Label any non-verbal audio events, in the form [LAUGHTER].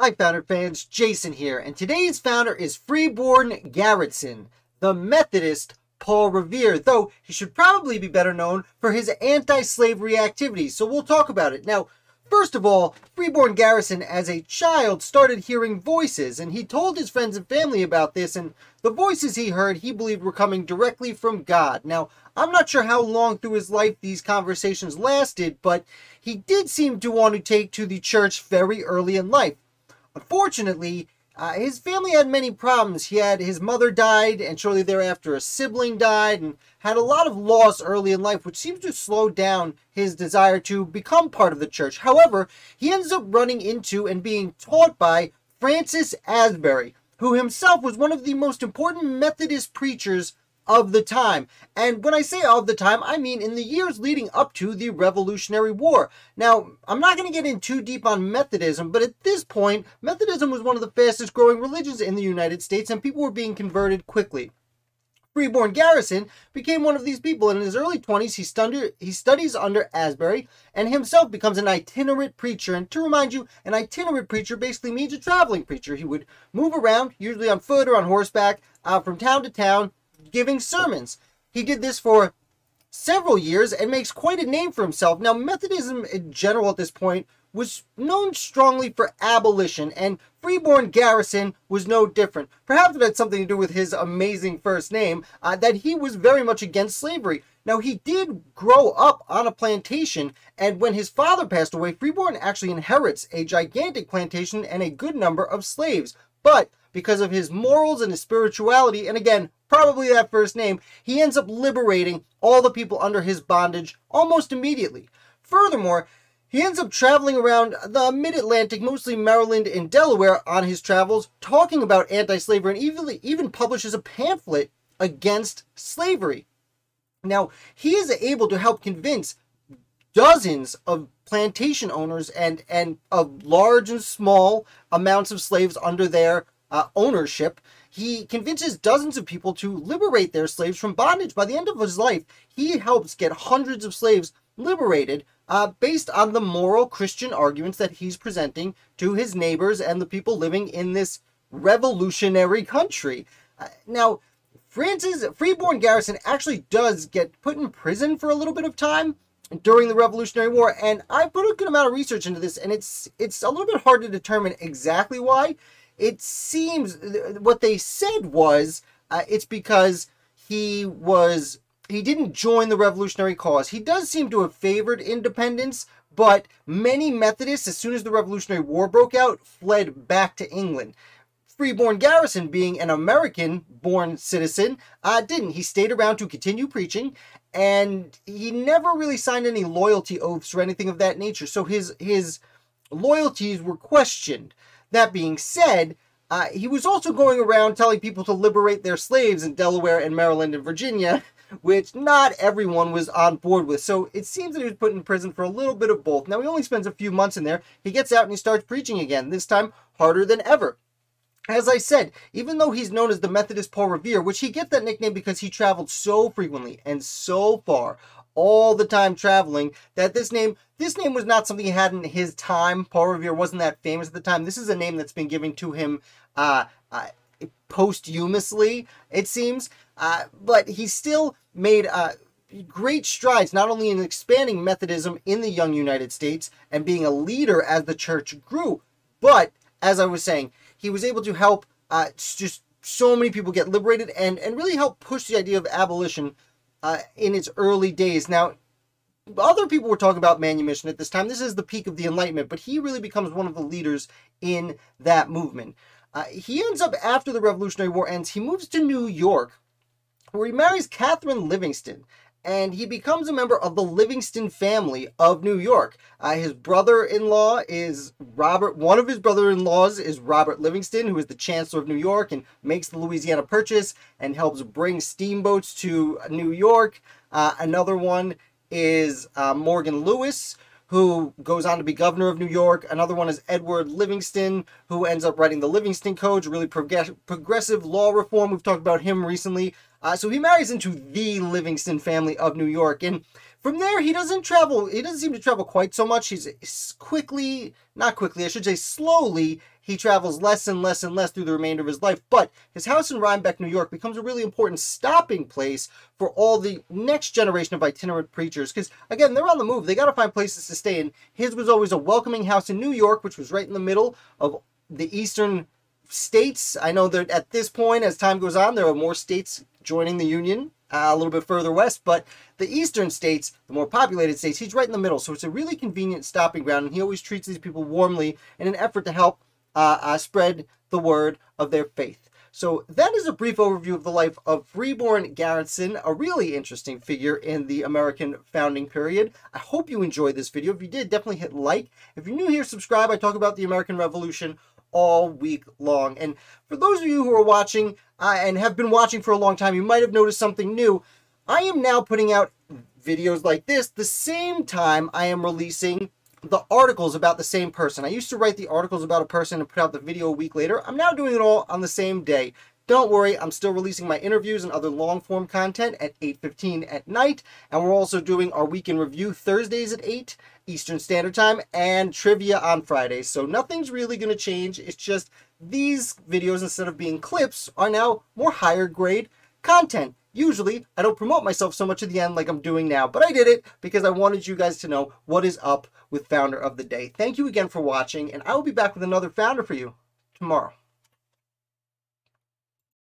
Hi, Founder fans. Jason here, and today's founder is Freeborn Garrettson, the Methodist Paul Revere, though he should probably be better known for his anti slavery activities, so we'll talk about it. Now, First of all, Freeborn Garrettson, as a child, started hearing voices, and he told his friends and family about this, and the voices he heard he believed were coming directly from God. Now, I'm not sure how long through his life these conversations lasted, but he did seem to want to take to the church very early in life. Unfortunately, uh, his family had many problems. He had his mother died, and shortly thereafter, a sibling died, and had a lot of loss early in life, which seems to slow down his desire to become part of the church. However, he ends up running into and being taught by Francis Asbury, who himself was one of the most important Methodist preachers of the time. And when I say of the time, I mean in the years leading up to the Revolutionary War. Now, I'm not going to get in too deep on Methodism, but at this point, Methodism was one of the fastest growing religions in the United States, and people were being converted quickly. Freeborn Garrettson became one of these people. and In his early 20s, he, studied, he studies under Asbury and himself becomes an itinerant preacher. And to remind you, an itinerant preacher basically means a traveling preacher. He would move around, usually on foot or on horseback, uh, from town to town, giving sermons. He did this for several years and makes quite a name for himself. Now, Methodism in general at this point was known strongly for abolition, and Freeborn Garrettson was no different. Perhaps it had something to do with his amazing first name, uh, that he was very much against slavery. Now, he did grow up on a plantation, and when his father passed away, Freeborn actually inherits a gigantic plantation and a good number of slaves. But because of his morals and his spirituality, and again, probably that first name, he ends up liberating all the people under his bondage almost immediately. Furthermore, he ends up traveling around the mid Atlantic, mostly Maryland and Delaware, on his travels, talking about anti slavery, and even, even publishes a pamphlet against slavery. Now, he is able to help convince dozens of plantation owners and, and of large and small amounts of slaves under their uh, ownership he convinces dozens of people to liberate their slaves from bondage. By the end of his life, he helps get hundreds of slaves liberated uh, based on the moral Christian arguments that he's presenting to his neighbors and the people living in this revolutionary country. Uh, now, Francis Freeborn Garrettson actually does get put in prison for a little bit of time during the Revolutionary War, and I put a good amount of research into this, and it's it's a little bit hard to determine exactly why it seems what they said was uh, it's because he was he didn't join the revolutionary cause. He does seem to have favored independence, but many Methodists, as soon as the Revolutionary War broke out, fled back to England. Freeborn Garrettson, being an American born citizen, uh, didn't. He stayed around to continue preaching, and he never really signed any loyalty oaths or anything of that nature. So his his loyalties were questioned. That being said, uh, he was also going around telling people to liberate their slaves in Delaware and Maryland and Virginia, [LAUGHS] which not everyone was on board with. So it seems that he was put in prison for a little bit of both. Now he only spends a few months in there. He gets out and he starts preaching again, this time harder than ever. As I said, even though he's known as the Methodist Paul Revere, which he gets that nickname because he traveled so frequently and so far, all the time traveling that this name this name was not something he had in his time. Paul revere wasn't that famous at the time. This is a name that's been given to him uh, uh, posthumously it seems. Uh, but he still made uh, great strides not only in expanding methodism in the young united states and being a leader as the church grew but as i was saying he was able to help uh, just so many people get liberated and, and really help push the idea of abolition uh, in its early days. Now, other people were talking about manumission at this time. This is the peak of the Enlightenment, but he really becomes one of the leaders in that movement. Uh, he ends up, after the Revolutionary War ends, he moves to New York, where he marries Catherine Livingston and he becomes a member of the Livingston family of New York. Uh, his brother-in-law is Robert. One of his brother-in-laws is Robert Livingston, who is the Chancellor of New York and makes the Louisiana Purchase and helps bring steamboats to New York. Uh, another one is uh, Morgan Lewis, who goes on to be governor of New York. Another one is Edward Livingston, who ends up writing the Livingston Code, really progressive law reform. We've talked about him recently Uh, so he marries into the Livingston family of New York. And from there, he doesn't travel, he doesn't seem to travel quite so much. He's quickly, not quickly, I should say slowly, he travels less and less and less through the remainder of his life. But his house in Rhinebeck, New York becomes a really important stopping place for all the next generation of itinerant preachers. Because, again, they're on the move. They got to find places to stay. And his was always a welcoming house in New York, which was right in the middle of the eastern states. I know that at this point, as time goes on, there are more states joining the Union uh, a little bit further west, but the eastern states, the more populated states, he's right in the middle. So it's a really convenient stopping ground, and he always treats these people warmly in an effort to help uh, uh, spread the word of their faith. So that is a brief overview of the life of Freeborn Garrettson, a really interesting figure in the American founding period. I hope you enjoyed this video. If you did, definitely hit like. If you're new here, subscribe. I talk about the American Revolution all week long. And for those of you who are watching uh, and have been watching for a long time, you might have noticed something new. I am now putting out videos like this the same time I am releasing the articles about the same person. I used to write the articles about a person and put out the video a week later. I'm now doing it all on the same day. Don't worry, I'm still releasing my interviews and other long form content at 8.15 at night. And we're also doing our weekend review Thursdays at 8 Eastern Standard Time and trivia on Fridays. So nothing's really going to change. It's just these videos, instead of being clips, are now more higher grade content. Usually, I don't promote myself so much at the end like I'm doing now, but I did it because I wanted you guys to know what is up with Founder of the Day. Thank you again for watching, and I will be back with another Founder for you tomorrow.